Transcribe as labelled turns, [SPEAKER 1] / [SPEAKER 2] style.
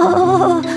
[SPEAKER 1] 哦。